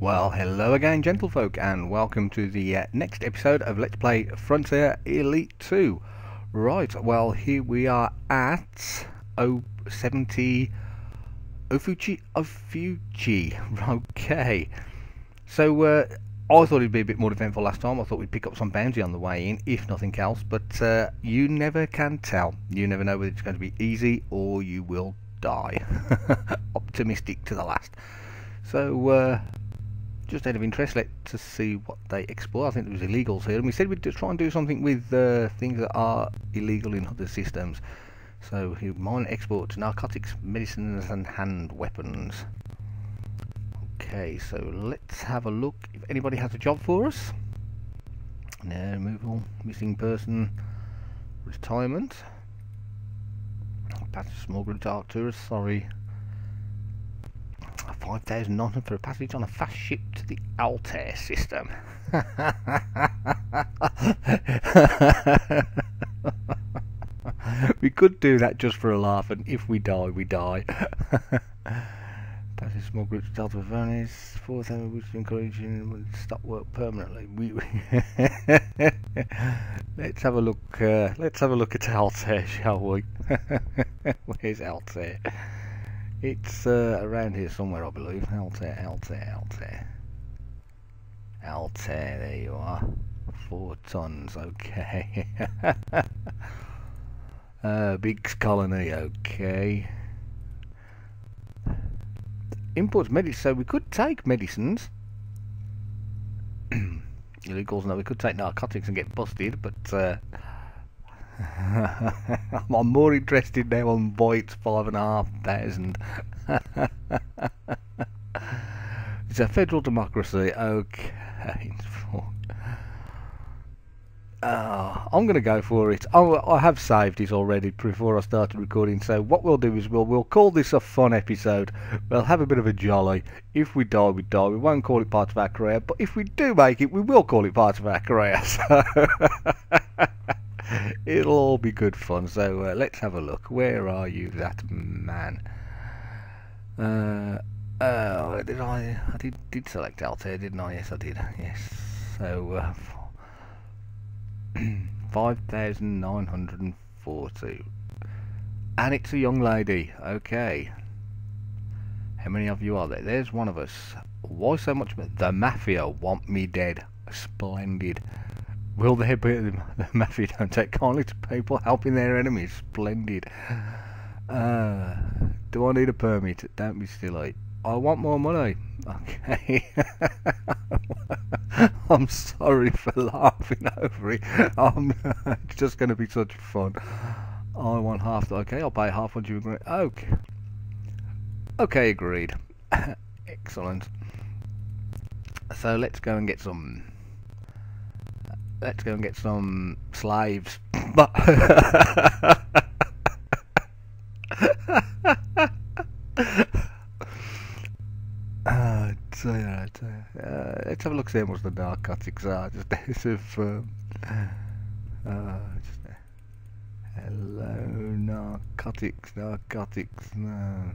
Well, hello again, gentlefolk, and welcome to the uh, next episode of Let's Play Frontier Elite 2. Right, well, here we are at 070 Ofuchi Ofuchi. Okay. So, uh, I thought it'd be a bit more eventful last time. I thought we'd pick up some bounty on the way in, if nothing else. But uh, you never can tell. You never know whether it's going to be easy or you will die. Optimistic to the last. So, uh, just out of interest, let's see what they explore. I think there was illegals here, and we said we'd try and do something with uh, things that are illegal in other systems. So, mine exports narcotics, medicines, and hand weapons. Okay, so let's have a look if anybody has a job for us. No, removal, missing person, retirement. Passage small group dark tourist, sorry. 5,900 for a passage on a fast ship to the Altair system. we could do that just for a laugh, and if we die, we die. Passage small groups to Delta Venice, 4,000 which encouraging stop work permanently. We, let's have a look. Uh, let's have a look at Altair, shall we? Where's Altair? It's uh, around here somewhere, I believe. Altair, Altair, Altair. Altair, there you are. Four tons, okay. uh, big colony, okay. Imports medicines, so we could take medicines. Illegals, no, we could take narcotics and get busted, but uh, I'm more interested now on Voight's five and a half thousand. it's a federal democracy, okay. Uh, I'm going to go for it. I, I have saved it already before I started recording. So what we'll do is we'll we'll call this a fun episode. We'll have a bit of a jolly. If we die, we die. We won't call it part of our career. But if we do make it, we will call it part of our career. So it'll all be good fun. So uh, let's have a look. Where are you, that man? Uh, uh, did I? I did did select Altair, didn't I? Yes, I did. Yes. So uh, five thousand nine hundred and forty, and it's a young lady. Okay. How many of you are there? There's one of us. Why so much? The mafia want me dead. Splendid. Will there be the mafia don't take kindly to people helping their enemies? Splendid. Uh, do I need a permit? Don't be silly. I want more money. Okay. I'm sorry for laughing over it. I'm, just going to be such fun. I want half. Okay, I'll pay half. Would you agree? Okay. Okay, agreed. Excellent. So let's go and get some let's go and get some slaves. But so, yeah, uh, let's have a look see what the narcotics are. Just as of um, uh, just, uh, hello narcotics, narcotics. No.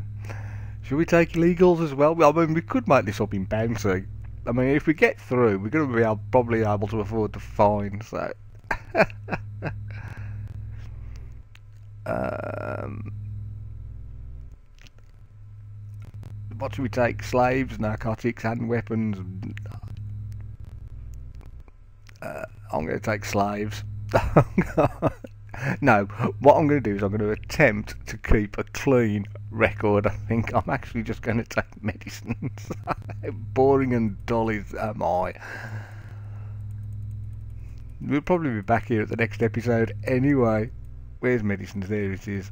Should we take illegals as well? I mean, we could make this up in bouncy. I mean, if we get through, we're going to be able, probably able to afford the fine. So, um, what should we take? Slaves, narcotics, and weapons. Uh, I'm going to take slaves. no, what I'm going to do is I'm going to attempt to keep a clean record. I think I'm actually just going to take medicines. Boring and dull as am I. We'll probably be back here at the next episode anyway. Where's medicines? There it is.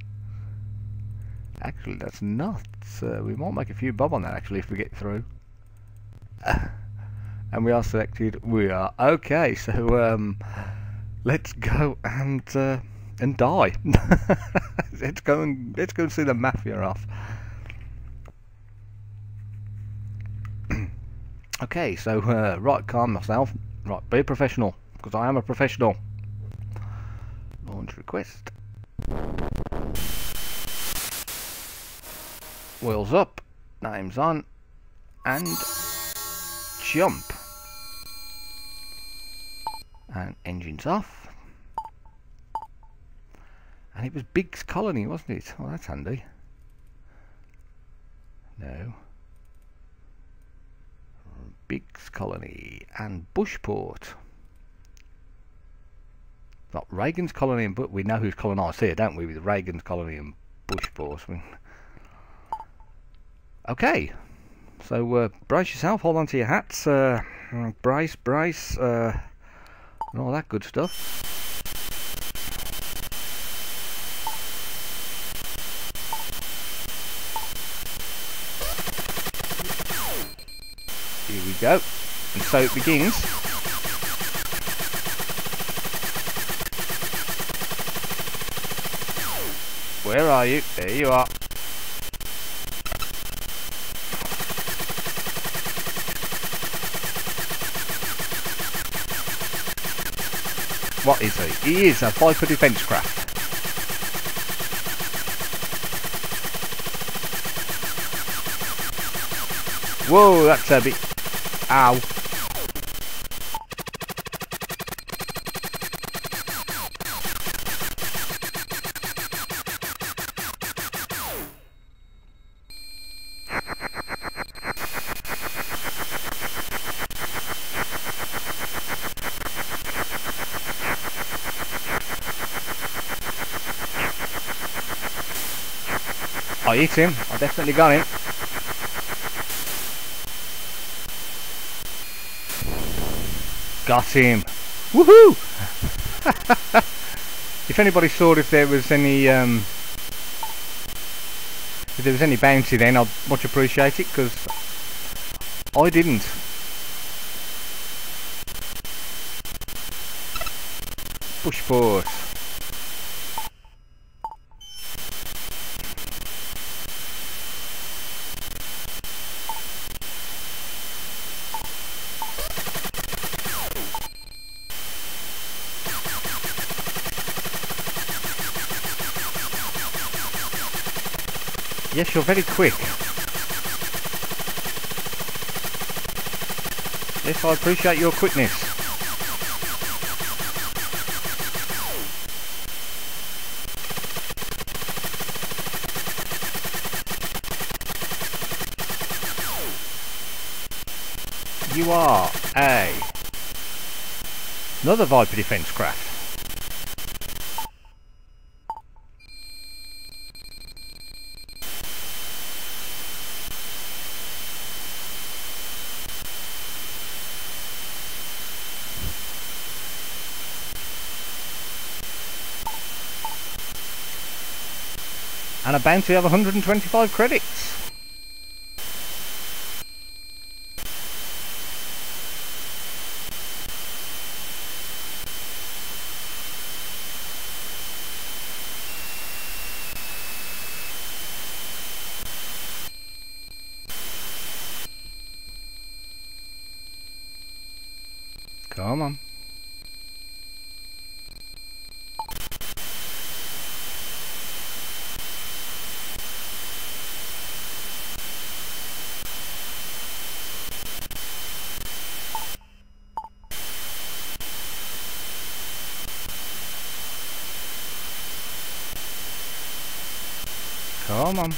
Actually, that's nuts. Uh, we might make a few bob on that actually if we get through. and we are selected. We are. Okay, so um, let's go and... Uh, and die. let's go and let's go and see the mafia off. okay, so uh, right, calm myself. Right, be a professional because I am a professional. Launch request. Wheels up. Name's on. And jump. And engines off. It was Biggs Colony, wasn't it? Oh, that's handy. No. Biggs Colony and Bushport. Not Reagan's Colony, but we know who's colonised here, don't we? With Reagan's Colony and Bushport. I mean, okay, so uh, brace yourself, hold on to your hats, uh, brace, brace, uh, and all that good stuff. Go. And so it begins. Where are you? There you are. What is he? He is a Viper defence craft. Whoa, that's a bit... Ow. I hit him. I definitely got him. Got him. Woohoo! if anybody saw if there was any um, if there was any bounty then I'd much appreciate it because I didn't. Push forward. Yes, you're very quick. Yes, I appreciate your quickness. You are a another Viper defence craft. And a bounty of 125 credits. Come on. Come on.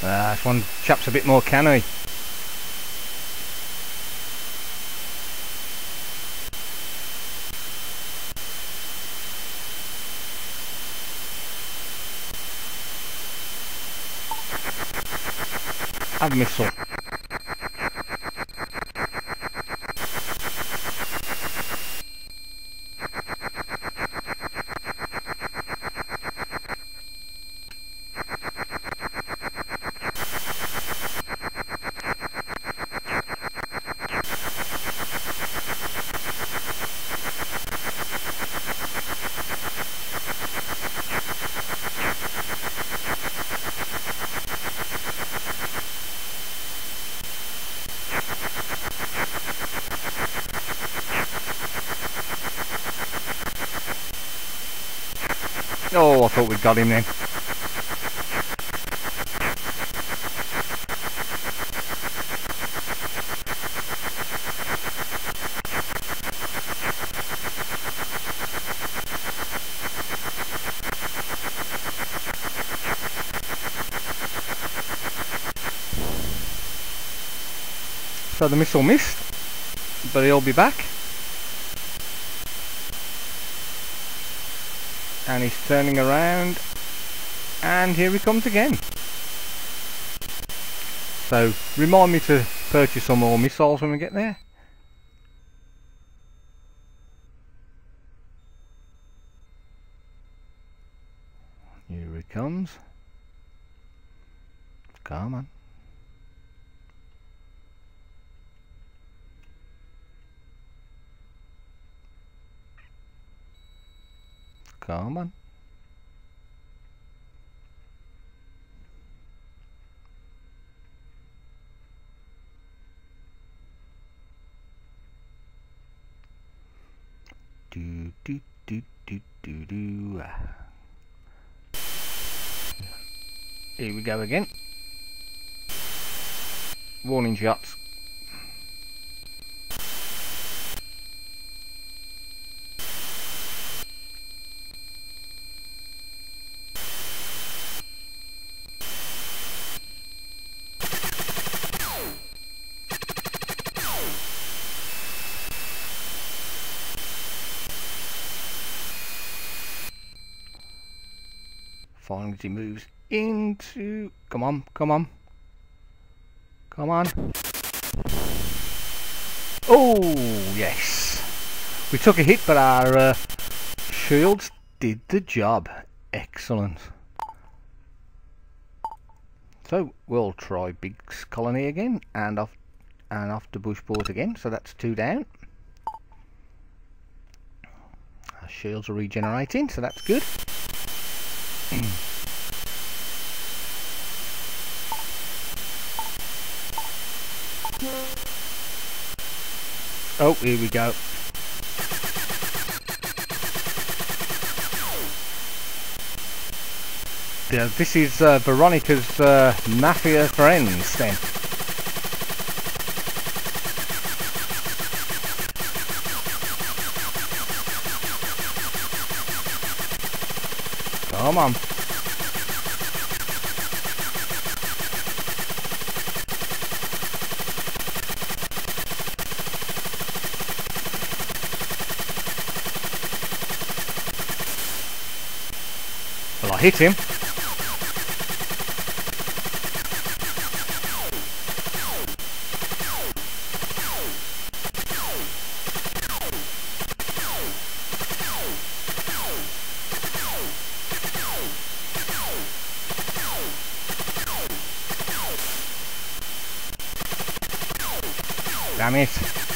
Ah, this one chap's a bit more. Have missile. Thought we'd got him then. So the missile missed, but he'll be back. And he's turning around, and here he comes again. So remind me to purchase some more missiles when we get there. Here he comes. Come on. Come on. Do do do do do do. Here we go again. Warning shots. Finally he moves into... Come on, come on. Come on. Oh, yes. We took a hit, but our uh, shields did the job. Excellent. So we'll try Biggs colony again, and off and off to Bushport again. So that's two down. Our shields are regenerating, so that's good. oh, here we go. Yeah, this is uh, Veronica's uh, mafia friends then. Come on. Well, I hit him. Damn it.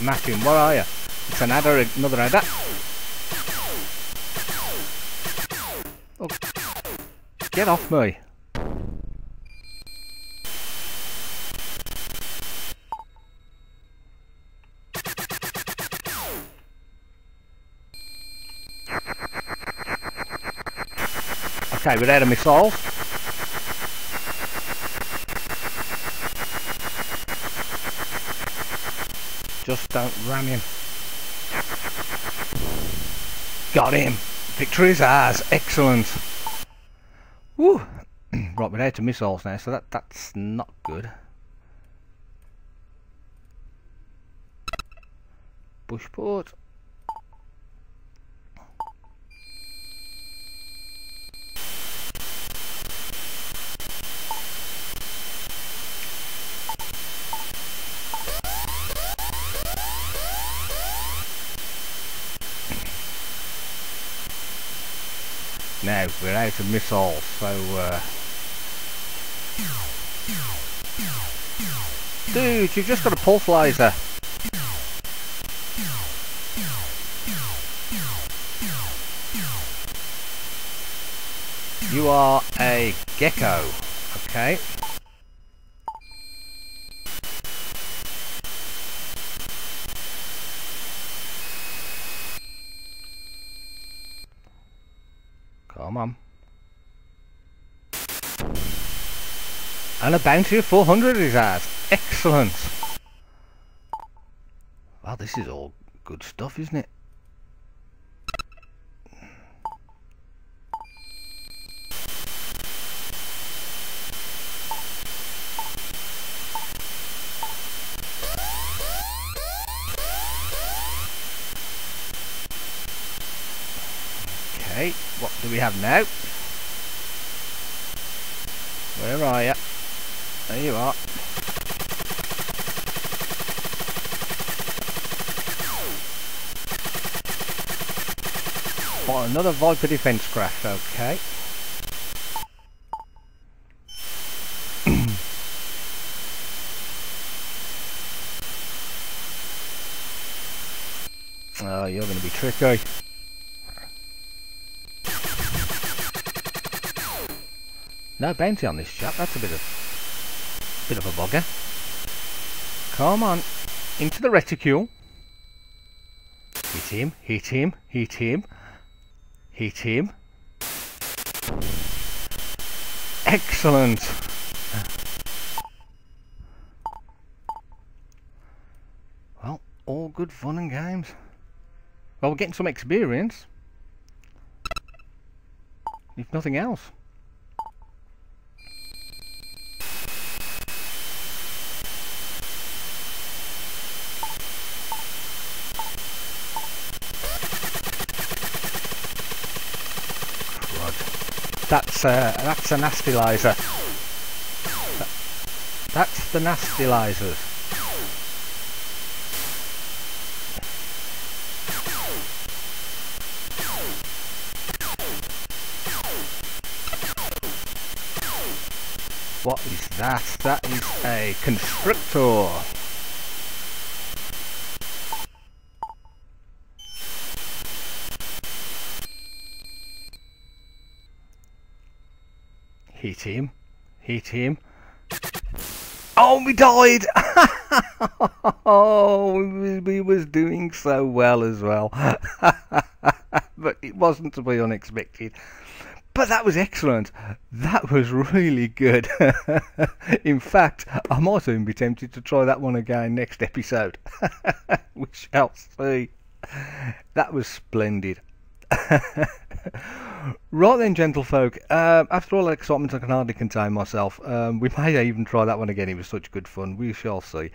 Matthew, where are you? Adder, another adder. Oh. Get off me. Okay, we're out of missiles. Just don't ram him. Got him. Victory is ours. Excellent. Woo. right, we're out to missiles now, so that that's not good. Bushport. Now, we're out of missiles, so... Uh... Dude, you've just got a pulse laser. You are a gecko. Okay. Come on. And a bounty of 400 is that. Excellent. Well, this is all good stuff, isn't it? Okay, what do we have now? Where are you? There you are. Oh, another Viper defense craft, okay. oh, you're going to be tricky. No bounty on this chap, that's a bit of bit of a bugger. Come on, into the reticule. Hit him, hit him, hit him, hit him. Excellent! Well, all good fun and games. Well, we're getting some experience. If nothing else. That's uh, that's a nastylizer. That's the nastylizers. What is that? That is a constrictor. Hit him. Hit him. Oh, we died! oh, we was doing so well as well. but it wasn't to be unexpected. But that was excellent. That was really good. In fact, I might even be tempted to try that one again next episode. we shall see. That was splendid. right then, gentlefolk. Uh, after all that excitement, I can hardly contain myself. Um, we may even try that one again. It was such good fun. We shall see.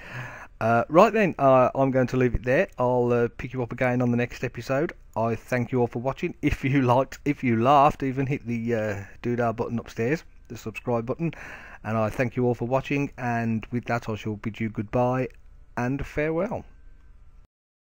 Uh, right then, uh, I'm going to leave it there. I'll uh, pick you up again on the next episode. I thank you all for watching. If you liked, if you laughed, even hit the uh, doodah button upstairs, the subscribe button. And I thank you all for watching. And with that, I shall bid you goodbye and farewell.